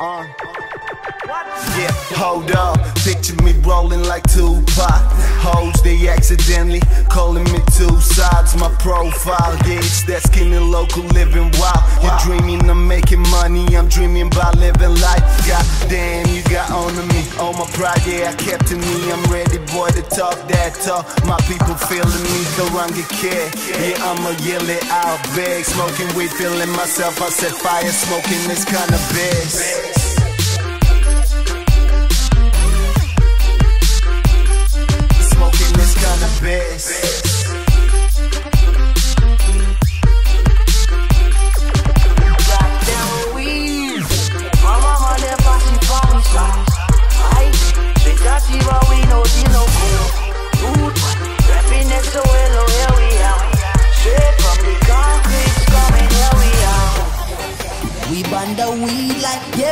Uh. Yeah, hold up. Picture me rolling like Tupac. Hoes, they accidentally calling me two sides. My profile, yeah, it's that skinny local living wild. You're dreaming of making money, I'm dreaming about living life. God damn, you got on to me. Oh, my pride, yeah, I kept in me. I'm ready, boy, to talk that talk. My people feeling me, Karange care. Yeah, I'ma yell it out big. Smoking weed, feeling myself. I set fire, smoking this kind of best.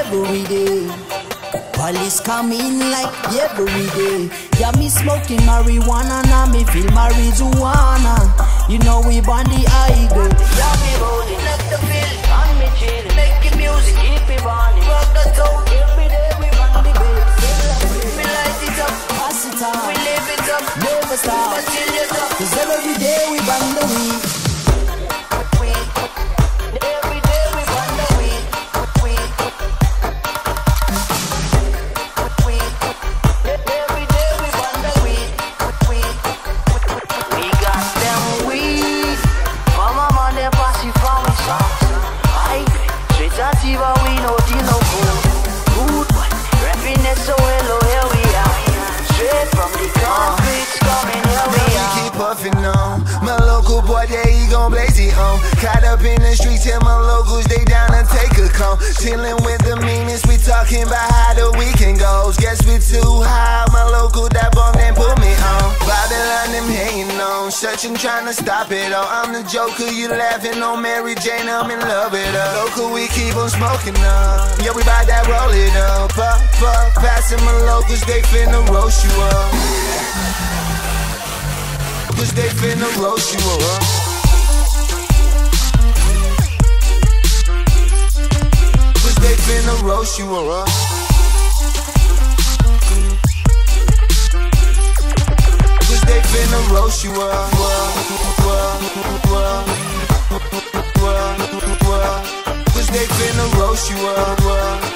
Every day. Police coming like every day. Yeah, me smoking marijuana, now me feel marijuana. You know we burn the high good. Yeah, me rolling up the field, on me chilling, puffing on. My local boy, yeah, he gon' blaze it on. Caught up in the streets, tell my locals they down to take a cone. Chillin' with the meanest, we talking about how the weekend goes. Guess we too high, my local that bump then put me on. Babylon, them hating on. Searching, trying to stop it all. I'm the joker, you laughing on Mary Jane, I'm in love with her. Local, we keep on smoking up. Yeah, we bout that roll it up. Up, up, passing my locals, they finna roast you up. Cause they finna roast you uh-huh. up. Cause they finna roast you uh-huh. up. Cause they finna roast you uh-huh. up. Cause they finna roast you up.